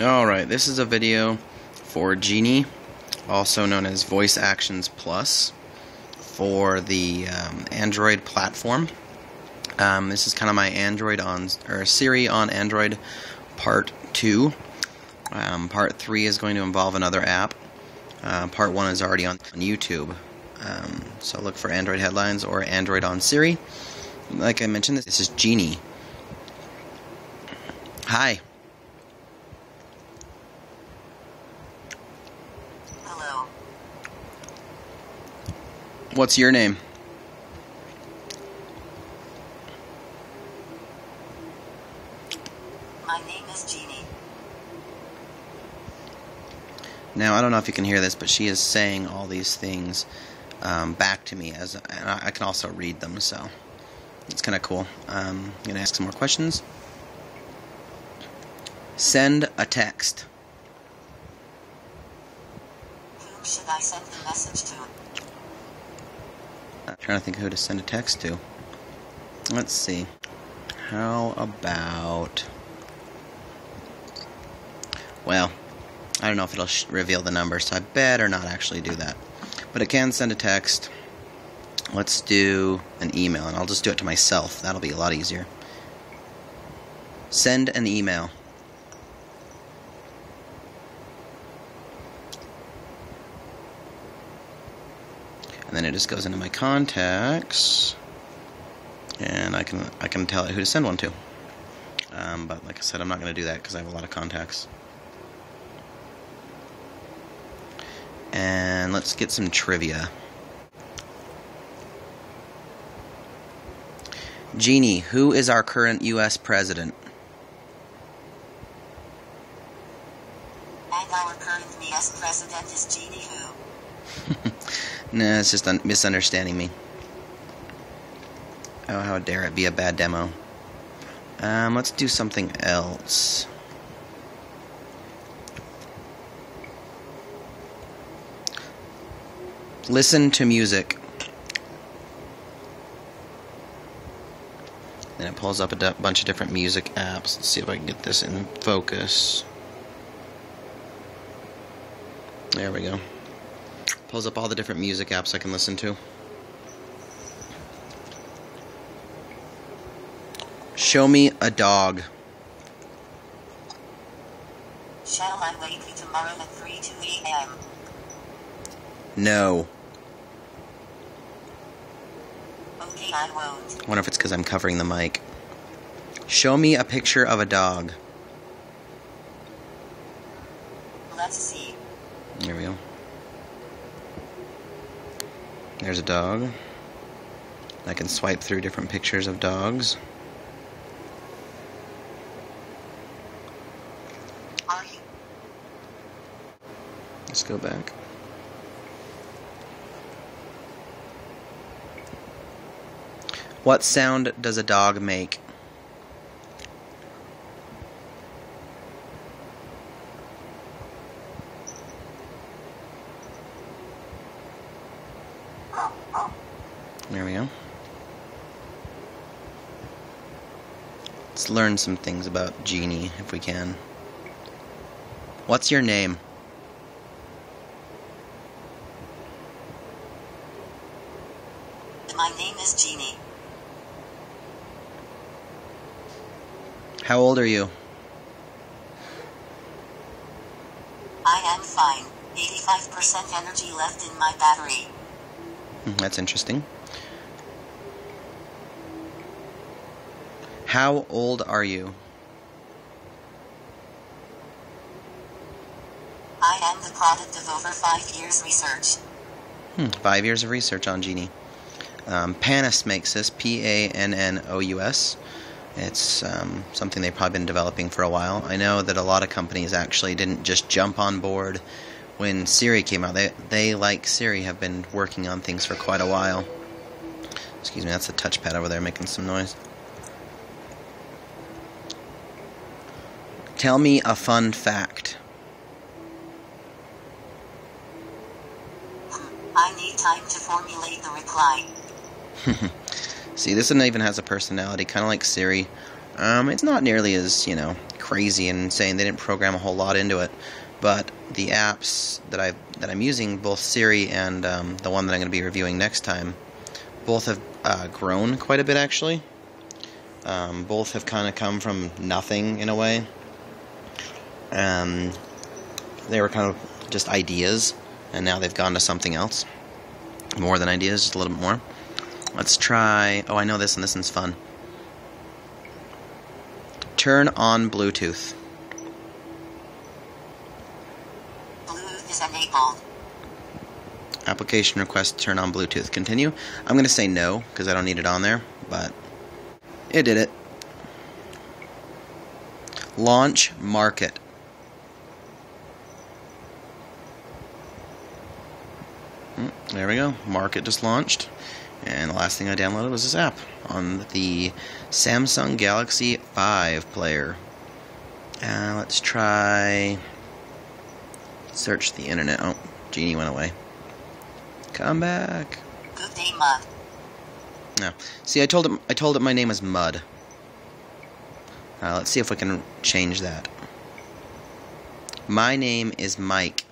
Alright, this is a video for Jeannie, also known as Voice Actions Plus, for the um, Android platform. Um, this is kind of my Android on, or Siri on Android part 2. Um, part 3 is going to involve another app. Uh, part 1 is already on, on YouTube. Um, so look for Android headlines or Android on Siri. Like I mentioned, this is Jeannie. Hi. Hello. What's your name? My name is Jeannie. Now, I don't know if you can hear this, but she is saying all these things um, back to me, as and I I can also read them, so it's kind of cool. Um, I'm going to ask some more questions. Send a text. Whom should I send the message to? Trying to think who to send a text to. Let's see. How about. Well, I don't know if it'll reveal the number, so I better not actually do that. But it can send a text. Let's do an email, and I'll just do it to myself. That'll be a lot easier. Send an email. And then it just goes into my contacts, and I can I can tell it who to send one to. Um, but like I said, I'm not going to do that because I have a lot of contacts. And let's get some trivia. Jeannie, who is our current U.S. president? Nah, it's just un- misunderstanding me. Oh, how dare it be a bad demo. Um, let's do something else. Listen to music. Then it pulls up a bunch of different music apps. Let's see if I can get this in focus. There we go. Pulls up all the different music apps I can listen to. Show me a dog. Shall I wake you tomorrow at 3 2 a.m.? No. Okay, I won't. wonder if it's because I'm covering the mic. Show me a picture of a dog. Let's see. There we go. There's a dog. I can swipe through different pictures of dogs. Let's go back. What sound does a dog make? There we go. Let's learn some things about Jeannie if we can. What's your name? My name is Jeannie. How old are you? I am fine. 85% energy left in my battery. Hmm, That's interesting. How old are you? I am the product of over five years research. Hmm, five years of research on Jeannie. Um, Pannous makes this P A N N O U S. It's um, something they've probably been developing for a while. I know that a lot of companies actually didn't just jump on board when Siri came out. They, they like Siri, have been working on things for quite a while. Excuse me, that's the touchpad over there making some noise. Tell me a fun fact. I need time to formulate the reply. See, this one even has a personality, kind of like Siri. Um, it's not nearly as you know crazy and insane. They didn't program a whole lot into it, but the apps that I that I'm using, both Siri and um, the one that I'm going to be reviewing next time, both have uh, grown quite a bit actually. Um, both have kind of come from nothing in a way. Um, they were kind of just ideas, and now they've gone to something else. More than ideas, just a little bit more. Let's try. Oh, I know this, and this one's fun. Turn on Bluetooth. Bluetooth is enabled. Application request to turn on Bluetooth. Continue. I'm going to say no because I don't need it on there, but it did it. Launch market. There we go. Market just launched. And the last thing I downloaded was this app on the Samsung Galaxy 5 player. Uh, let's try search the internet. Oh, Jeannie went away. Come back. Good day, Mud. No. See, I told it. I told it my name is Mud. Uh, let's see if we can change that. My name is Mike.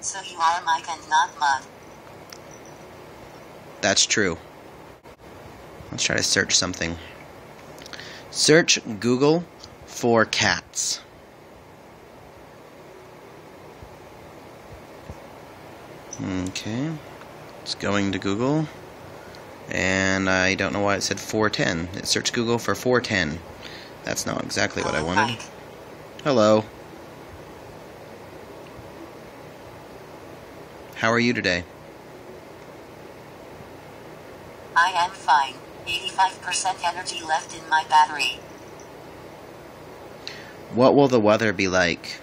So you are Mike and not Mud. That's true. Let's try to search something. Search Google for cats. Okay. It's going to Google. And I don't know why it said 410. It searched Google for 410. That's not exactly what I wanted. Hello. How are you today? I am fine. 85% energy left in my battery. What will the weather be like?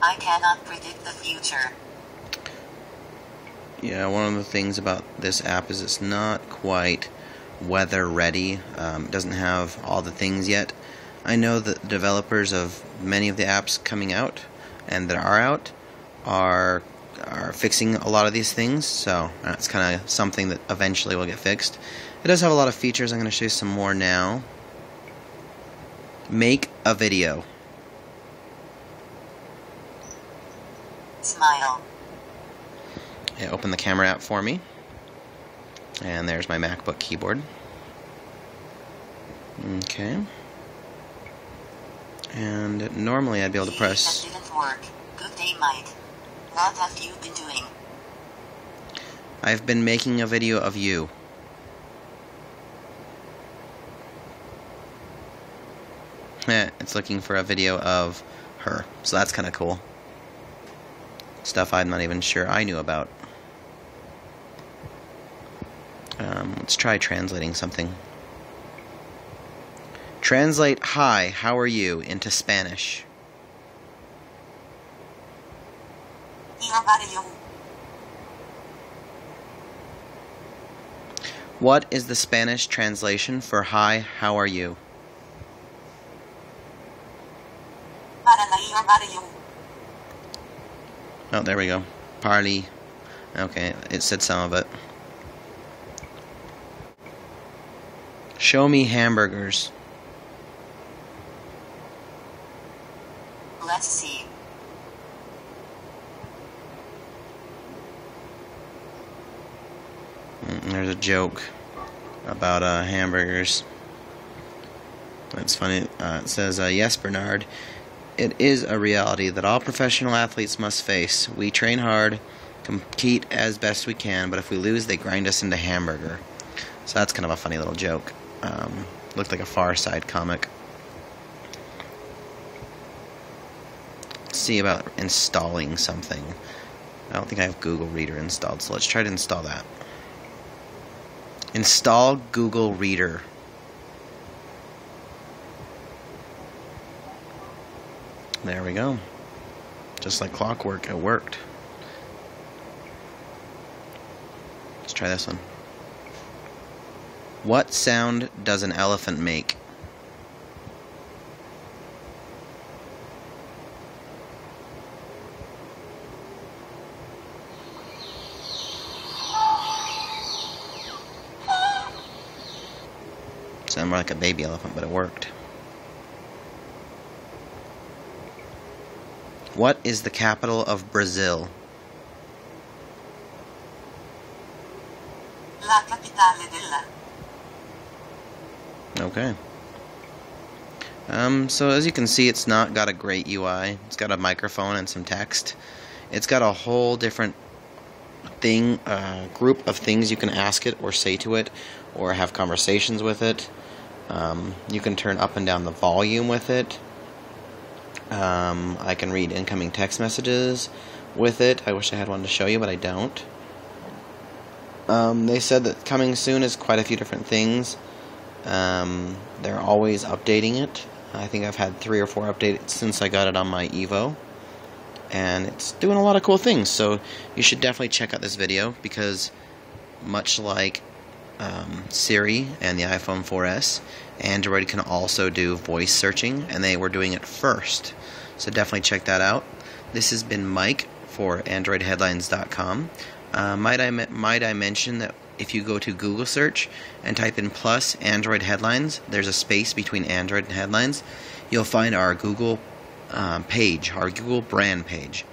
I cannot predict the future. Yeah, one of the things about this app is it's not quite weather ready. Um, it doesn't have all the things yet. I know that developers of many of the apps coming out and that are out are are fixing a lot of these things. So that's kind of something that eventually will get fixed. It does have a lot of features. I'm going to show you some more now. Make a video. Smile. Yeah, open the camera app for me. And there's my MacBook keyboard. Okay. And normally I'd be able to That press. didn't work. Good day, Mike. What have you been doing? I've been making a video of you. Eh, it's looking for a video of her. So that's kind of cool. Stuff I'm not even sure I knew about. Um, let's try translating something. Translate hi, how are you into Spanish. What is the Spanish translation for hi, how are you? Maranay, how are you? Oh, there we go. Parley. Okay, it said some of it. Show me hamburgers. Let's see. Mm, There's a joke about uh, hamburgers. That's funny. Uh, it says, uh, Yes, Bernard, it is a reality that all professional athletes must face. We train hard, compete as best we can, but if we lose, they grind us into hamburger. So that's kind of a funny little joke. Um, looked like a Far Side comic. See about installing something. I don't think I have Google Reader installed, so let's try to install that. Install Google Reader. There we go. Just like clockwork, it worked. Let's try this one. What sound does an elephant make? Sound more like a baby elephant, but it worked. What is the capital of Brazil? La capitale della Okay. Um, so as you can see, it's not got a great UI. It's got a microphone and some text. It's got a whole different thing, uh, group of things you can ask it or say to it, or have conversations with it. Um, you can turn up and down the volume with it. Um, I can read incoming text messages with it. I wish I had one to show you, but I don't. Um, they said that coming soon is quite a few different things. Um, they're always updating it. I think I've had three or four updates since I got it on my Evo. And it's doing a lot of cool things. So you should definitely check out this video because, much like um, Siri and the iPhone 4S, Android can also do voice searching, and they were doing it first. So definitely check that out. This has been Mike for AndroidHeadlines.com. Uh, might I might I mention that if you go to Google search and type in plus Android headlines, there's a space between Android and headlines. You'll find our Google um, page, our Google brand page.